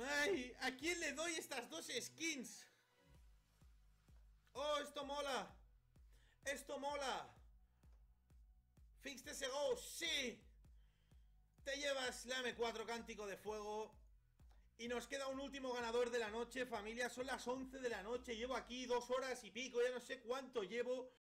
Ay, ¿a quién le doy estas dos skins? Oh, esto mola. Esto mola. Fix ese Sego, sí. Te llevas la M4 Cántico de Fuego. Y nos queda un último ganador de la noche, familia. Son las 11 de la noche. Llevo aquí dos horas y pico. Ya no sé cuánto llevo.